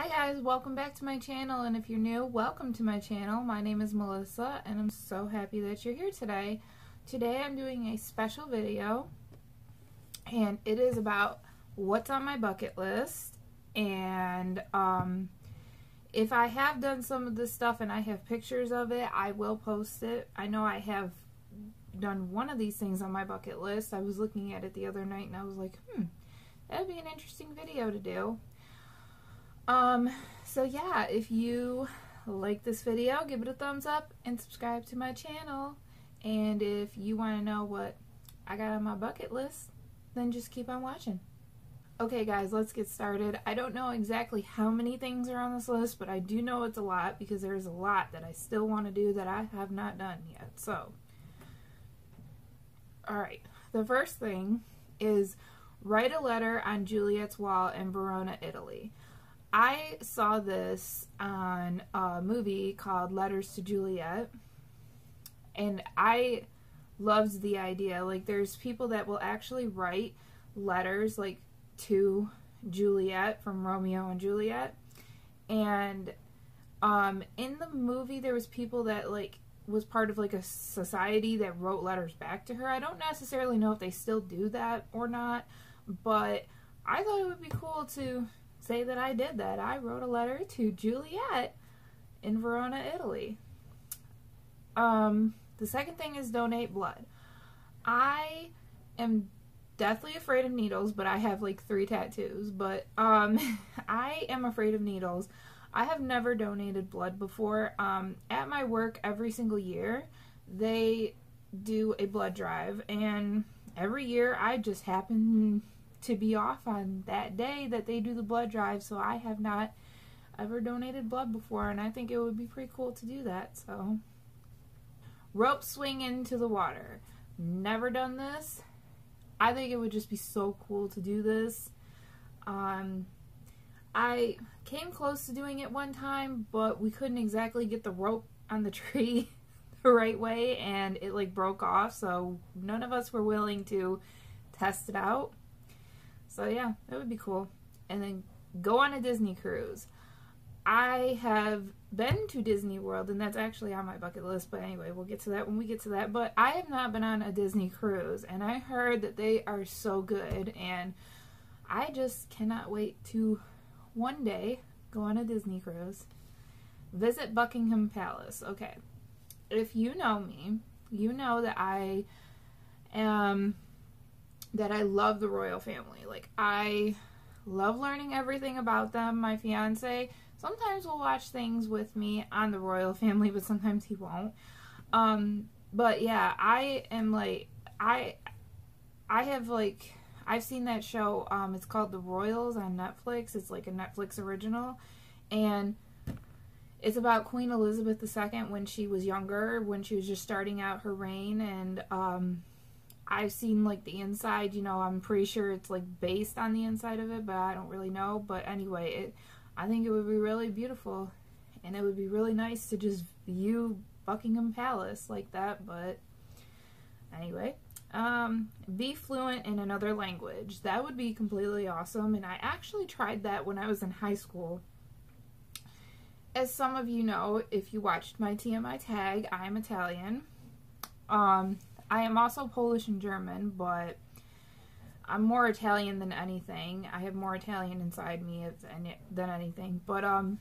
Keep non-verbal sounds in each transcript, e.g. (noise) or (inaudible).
Hi guys, welcome back to my channel and if you're new, welcome to my channel. My name is Melissa and I'm so happy that you're here today. Today I'm doing a special video and it is about what's on my bucket list and um, if I have done some of this stuff and I have pictures of it, I will post it. I know I have done one of these things on my bucket list. I was looking at it the other night and I was like, hmm, that would be an interesting video to do. Um, so yeah, if you like this video, give it a thumbs up and subscribe to my channel. And if you want to know what I got on my bucket list, then just keep on watching. Okay guys, let's get started. I don't know exactly how many things are on this list, but I do know it's a lot because there's a lot that I still want to do that I have not done yet. So, alright, the first thing is write a letter on Juliet's wall in Verona, Italy. I saw this on a movie called Letters to Juliet, and I loved the idea. Like, there's people that will actually write letters, like, to Juliet from Romeo and Juliet, and um, in the movie, there was people that, like, was part of, like, a society that wrote letters back to her. I don't necessarily know if they still do that or not, but I thought it would be cool to say that I did that. I wrote a letter to Juliet in Verona, Italy. Um, the second thing is donate blood. I am deathly afraid of needles, but I have like three tattoos. But um, (laughs) I am afraid of needles. I have never donated blood before. Um, at my work, every single year, they do a blood drive, and every year I just happen to be off on that day that they do the blood drive. So I have not ever donated blood before, and I think it would be pretty cool to do that. So, rope swing into the water. Never done this. I think it would just be so cool to do this. Um, I came close to doing it one time, but we couldn't exactly get the rope on the (laughs) tree the right way, and it like broke off. So none of us were willing to test it out. So yeah, that would be cool. And then go on a Disney cruise. I have been to Disney World, and that's actually on my bucket list. But anyway, we'll get to that when we get to that. But I have not been on a Disney cruise, and I heard that they are so good, and I just cannot wait to one day go on a Disney cruise. Visit Buckingham Palace. Okay, if you know me, you know that I am that I love the royal family. Like I love learning everything about them. My fiance sometimes will watch things with me on the royal (laughs) family, but sometimes he won't. Um, but yeah, I am like I I have like I've seen that show. Um, it's called The Royals on Netflix. It's like a Netflix original, and it's about Queen Elizabeth II when she was younger, when she was just starting out her reign, and um, I've seen like the inside, you know, I'm pretty sure it's like based on the inside of it, but I don't really know. But anyway, it I think it would be really beautiful and it would be really nice to just view Buckingham Palace like that, but anyway, um, be fluent in another language. That would be completely awesome, and I actually tried that when I was in high school. As some of you know, if you watched my TMI tag, I'm Italian. Um, I am also Polish and German, but I'm more Italian than anything. I have more Italian inside me than anything. But um,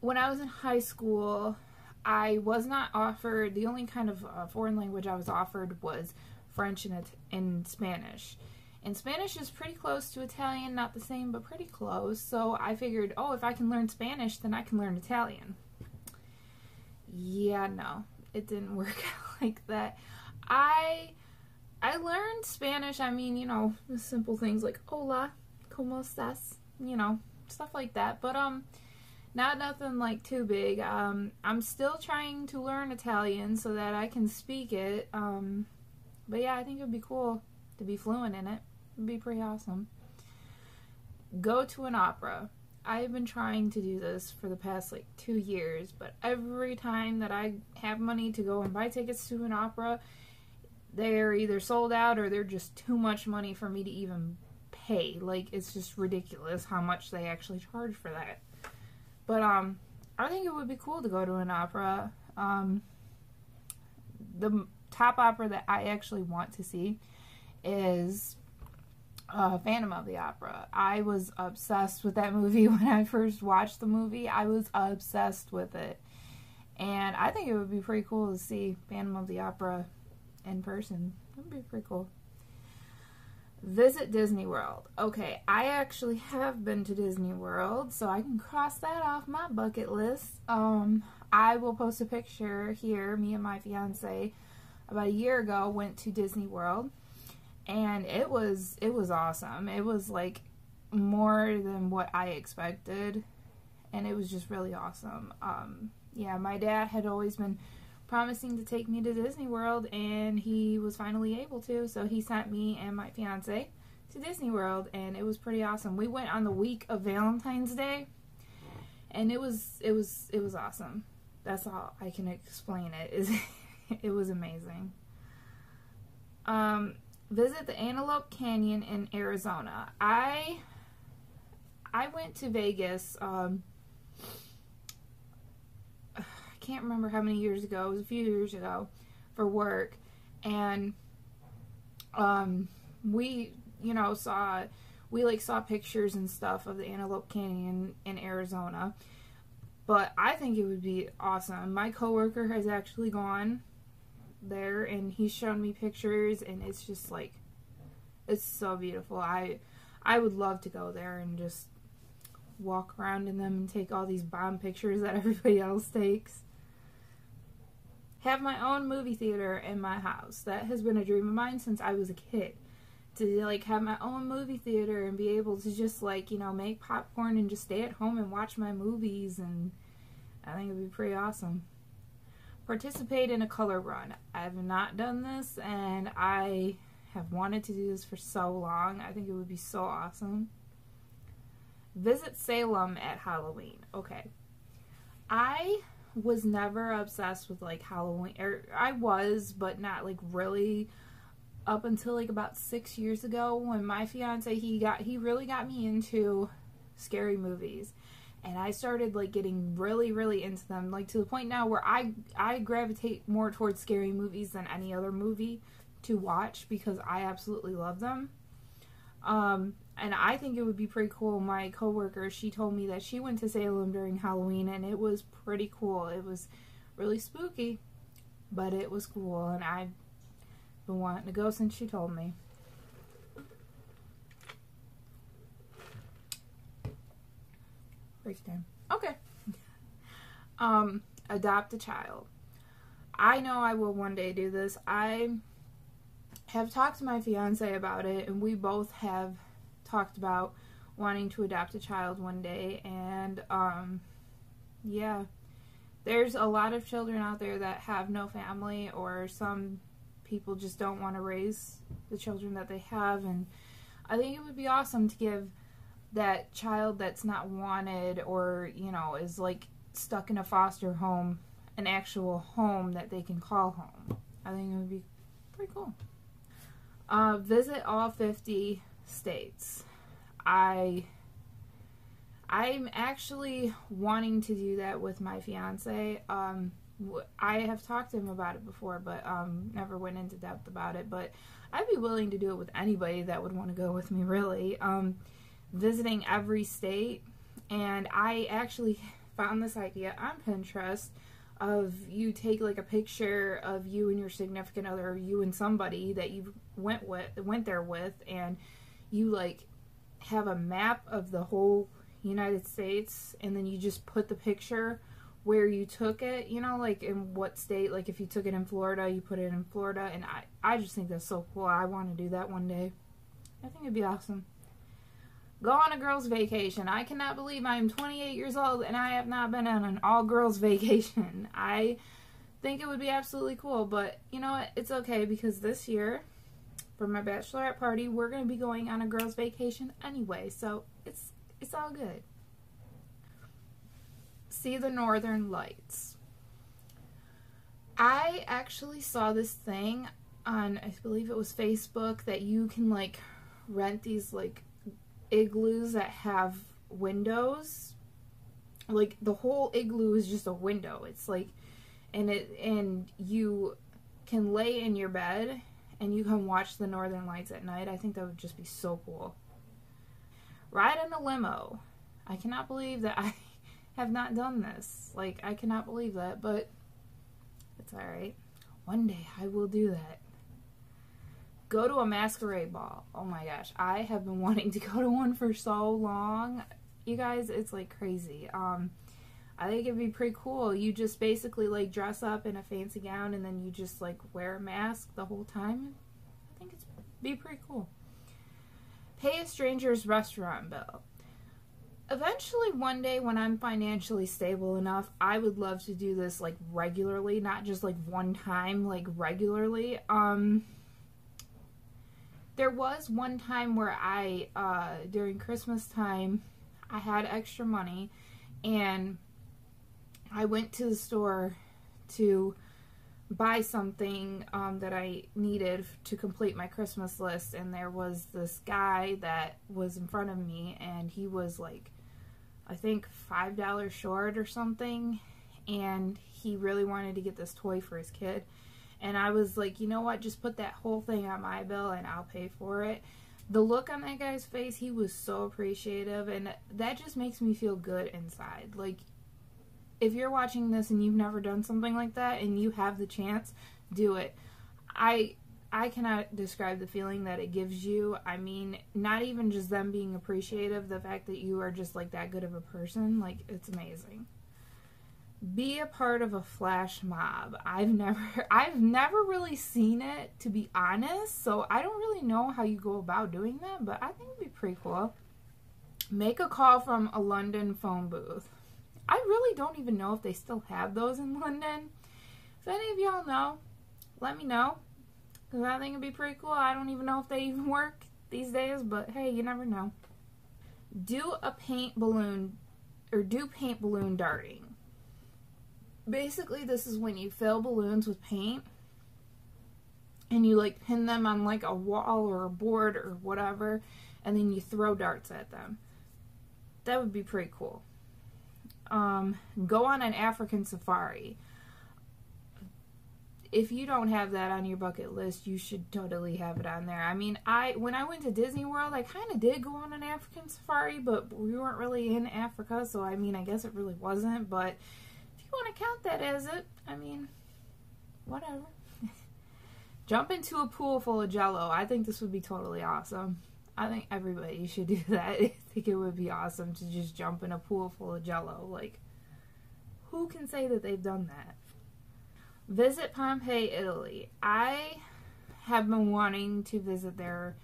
when I was in high school, I was not offered, the only kind of uh, foreign language I was offered was French and, and Spanish. And Spanish is pretty close to Italian, not the same, but pretty close. So I figured, oh, if I can learn Spanish, then I can learn Italian. Yeah, no it didn't (laughs) work out like that. I I learned Spanish. I mean, you know, simple things like hola, cómo estás, you know, stuff like that. But um not nothing like too big. Um I'm still trying to learn Italian so that I can speak it. Um but yeah, I think it would be cool to be fluent in it. It'd be pretty awesome. Go to an opera. I've been trying to do this for the past like two years, but every time that I have money to go and buy tickets to an opera, they're either sold out or they're just too much money for me to even pay. Like it's just ridiculous how much they actually charge for that. But um I think it would be cool to go to an opera. Um the top opera that I actually want to see is uh, Phantom of the Opera. I was obsessed with that (laughs) movie when I first watched the movie. I was obsessed with it. And I think it would be pretty cool to see Phantom of the Opera in person. It would be pretty cool. Visit Disney World. Okay, I actually have been to Disney World, so I can cross that off my bucket list. Um, I will post a picture here. Me and my fiance, about a year ago, went to Disney World and it was it was awesome. It was like more than what I expected, and it was just really awesome. Um, yeah, my dad had always been promising to take me to Disney World, and he was finally able to. So he sent me and my fiance to Disney World, and it was pretty awesome. We went on the week of Valentine's Day, and it was it was it was awesome. That's all I can explain it. Is (laughs) it was amazing. Um, visit the Antelope Canyon in Arizona. I I went to Vegas. Um, I can't remember how many years ago. It was a few years ago for work, and um, we you know saw we like saw pictures and stuff of the Antelope Canyon in Arizona. But I think it would be awesome. My coworker has actually gone there and he's shown me pictures and it's just like it's so beautiful. I I would love to go there and just walk around in them and take all these bomb pictures that (laughs) everybody else takes. Have my own movie theater in my house. That has been a dream of mine since I was a kid. To like have my own movie theater and be able to just like, you know, make popcorn and just stay at home and watch my movies and I think it'd be pretty awesome participate in a color run. I have not done this and I have wanted to do this for so long. I think it would be so awesome. Visit Salem at Halloween. Okay. I was never obsessed with like Halloween. Er, I was, but not like really up until like about six years ago when my fiance he got he really got me into scary movies and I started like getting really really into them like to the point now where I I gravitate more towards scary movies than any other movie to watch because I absolutely love them. Um and I think it would be pretty cool. My coworker, she told me that she went to Salem during Halloween and it was pretty cool. It was really spooky, but it was cool and I've been wanting to go since she told me. Down. Okay. (laughs) um, adopt a child. I know I will one day do this. I have talked to my fiance about it, and we both have talked about wanting to adopt a child one day. And um, yeah, there's a lot of children out there that have no family, or some people just don't want to raise the children that they have. And I think it would be awesome to give that child that's not wanted or, you know, is like stuck in a foster home, an actual home that they can call home. I think it would be pretty cool. Uh, visit all 50 states. I I'm actually wanting to do that with my fiance. Um, I have talked to him about it before, but um, never went into depth about it. But I'd be willing to do it with anybody that would want to go with me, really. Um, visiting every state. And I actually found this idea on Pinterest of you take like a picture of you and your significant other, you and somebody that you went with went there with and you like have a map of the whole United States and then you just put the picture where you took it, you know, like in what state, like if you took it in Florida, you put it in Florida and I I just think that's so cool. I want to do that one day. I think it'd be awesome. Go on a girls' vacation. I cannot believe I am 28 years old and I have not been on an all girls' (laughs) vacation. I think it would be absolutely cool, but you know what? It's okay because this year, for my bachelorette party, we're going to be going on a girls' vacation anyway, so it's it's all good. See the northern lights. I actually saw this thing on I believe it was Facebook that you can like rent these like igloos that have windows. Like the whole igloo is just a window. It's like and it and you can lay in your bed and you can watch the northern lights at night. I think that would just be so cool. Ride in a limo. I cannot believe that I (laughs) have not done this. Like I cannot believe that, but it's all right. One day I will do that. Go to a masquerade ball. Oh my gosh, I have been (laughs) wanting to go to one for so long. You guys, it's like crazy. Um I think it'd be pretty cool. You just basically like dress up in a fancy gown and then you just like wear a mask the whole time. I think it'd be pretty cool. Pay a stranger's restaurant bill. Eventually, one day when I'm financially stable enough, I would love to do this like regularly, not just like one time, like regularly. Um, there was one time where I, uh, during Christmas time, I had extra money and I went to the store to buy something um, that I needed to complete my Christmas list, and there was this guy that was in front of me, and he was like, I think five dollars short or something, and he really wanted to get this toy for his kid, and I was like, you know what, just put that whole thing on my bill, and I'll pay for it. The look on that guy's face, he was so appreciative, and that just makes me feel good inside. Like, if you're watching this and you've never done something like that and you have the chance, do it. I I cannot describe the feeling that it gives you. I mean, not even just them being appreciative, the fact that you are just like that good of a person, like it's amazing. Be a part of a flash mob. I've never (laughs) I've never really seen it to be honest, so I don't really know how you go about doing that, but I think it'd be pretty cool. Make a call from a London phone booth. I really don't even know if they still have those in (laughs) London. If any of y'all know, let me know. Because I think it'd be pretty cool. I don't even know if they (laughs) even work these days, but hey, you never know. Do a paint balloon, or do paint balloon darting. Basically, this is when you fill balloons with paint and you like pin them on like a wall or a board or whatever, and then you throw darts at them. That would be pretty cool um, go on an African safari. If you don't have that on your bucket list, you should totally have it on there. I mean, I when I went to Disney World, I kind of did go on an African safari, but we weren't really in Africa, so I mean, I guess it really wasn't. But want to count that as it, I mean, whatever. (laughs) Jump into a pool full of jello. I think this would be totally awesome. I think everybody should do (laughs) that. I think it would be awesome to just jump in a pool full of jello. Like, who can say that they've done that? Visit Pompeii, Italy. I have been wanting to visit there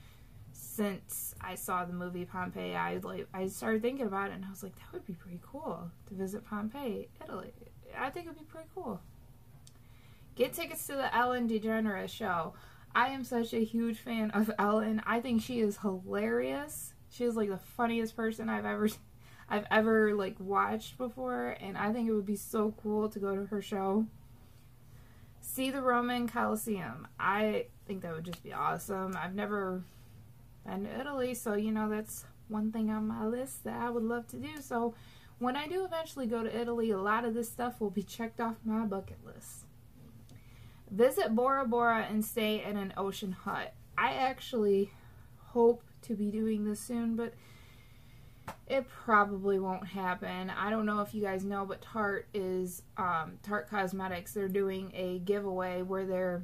since I saw the movie Pompeii. I like I started thinking about it and I was like, that would be pretty cool to visit Pompeii, Italy. I think it'd be pretty cool. Get tickets to the Ellen DeGeneres show. I am such a huge fan of Ellen. I think she is hilarious. She is like the funniest person I've ever I've ever like watched before and I think it would be so cool to go to her show. See the Roman Colosseum. I think that would just be awesome. I've never been to Italy, so you know that's one thing on my list that I would love to do. So when I do eventually go to Italy, a lot of this stuff will be checked off my bucket list. Visit Bora Bora and stay in an ocean hut. I actually hope to be doing this soon, but it probably won't happen. I don't know if you guys know, but Tarte is um, Tarte Cosmetics. They're doing a giveaway where they're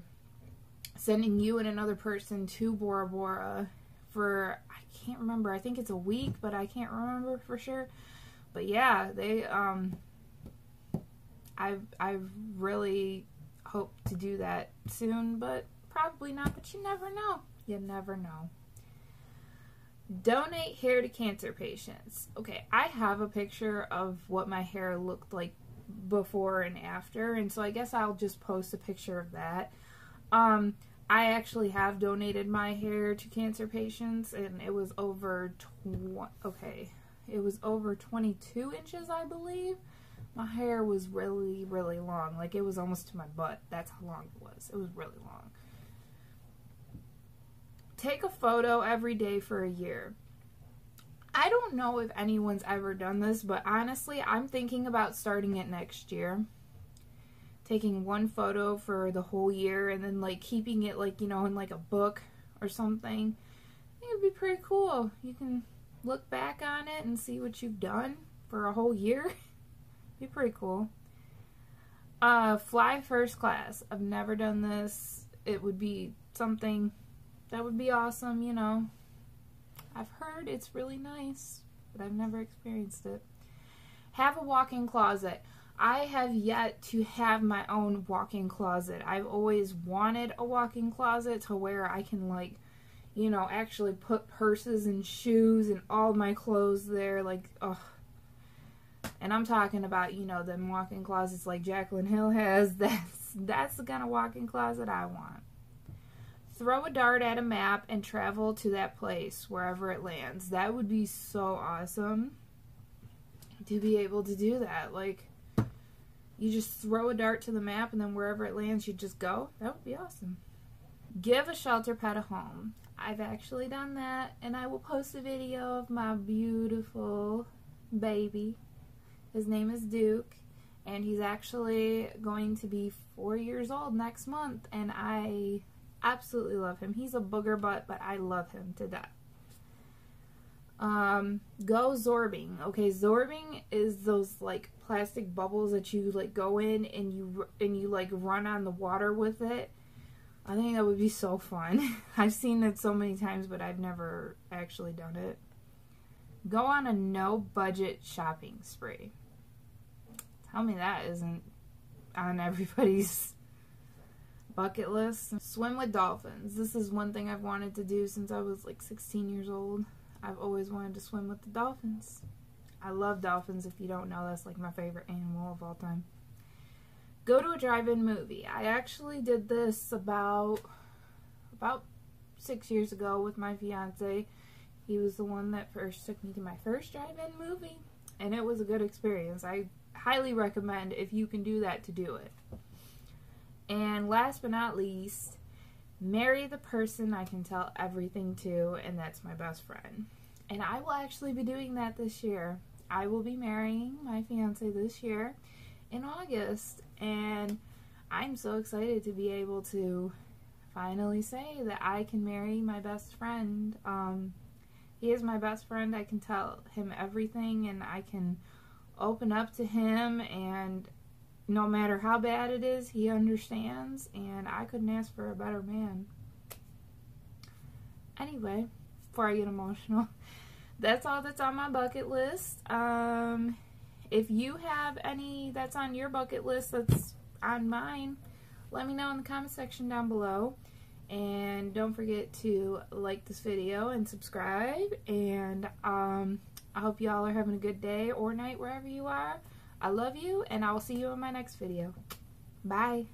sending you and another person to Bora Bora for I can't remember. I think it's a week, but I can't remember for sure. But yeah, they um I've I've really hope to do that soon, but probably not, but you never know. You never know. Donate hair to cancer patients. Okay, I have a picture of what my hair looked like before and after, and so I guess I'll just post a picture of that. Um, I actually have donated my hair to cancer patients, and it was over okay, it was over 22 inches, I believe my hair was really, really long. Like it was almost to my butt. That's how long it was. It was really long. Take a photo every day for a year. I don't know if anyone's ever done this, but honestly, I'm thinking about starting it next year. Taking one photo for the whole year and then like keeping it like, you know, in like a book or something. It'd be pretty cool. You can look back on it and see what you've done for a whole year. (laughs) be pretty cool. Uh, fly first class. I've never done this. It would be something that would be awesome, you know. I've heard it's really nice, but I've never experienced it. Have a walk-in closet. I have yet to have my own walk-in closet. I've always wanted a walk-in closet to where I can like, you know, actually put purses and shoes and all my clothes there. Like, oh. And I'm talking about, you know, them walk-in closets like Jaclyn Hill has. (laughs) That's that's the kind of walk-in closet I want. Throw a dart at a map and travel to that place wherever it lands. That would be so awesome to be able to do that. Like, you just throw a dart to the map and then wherever it lands, you just go. That would be awesome. Give a shelter pet a home. I've actually done that, and I will post a video of my beautiful baby. His name is Duke, and he's actually going to be four years old next month, and I absolutely love him. He's a booger butt, but I love him to death. Um, go zorbing. Okay, zorbing is those like plastic bubbles that you like go in and you and you like run on the water with it. I think that would be so fun. (laughs) I've seen it so many times, but I've never actually done it. Go on a no budget shopping spree. Tell me that isn't on (laughs) everybody's bucket list. Swim with dolphins. This is one thing I've wanted to do since I was like 16 years old. I've always wanted to swim with the dolphins. I love dolphins. If you don't know, that's like my favorite animal of all time. Go to a drive-in movie. I actually did this about about six years ago with my fiance. He was the one that first took me to my first drive-in movie, and it was a good experience. I highly recommend if you can do that to do it. And last but not least, marry the person I can tell everything to, and that's my best friend. And I will actually be doing that this year. I will be marrying my fiance this year in August, and I'm so excited to be able to finally say that I can marry my best friend. Um, he is my best friend. I can tell him everything, and I can open up to him, and no matter how bad it is, he understands, and I couldn't ask for a better man. Anyway, before I get emotional, (laughs) that's all that's on my bucket list. Um, if you have any that's on your bucket list that's on mine, let me know in the comment section down below. And don't forget to like this video and subscribe. And um, I hope y'all are having a good day or night wherever you are. I love you, and I will see you in my next video. Bye.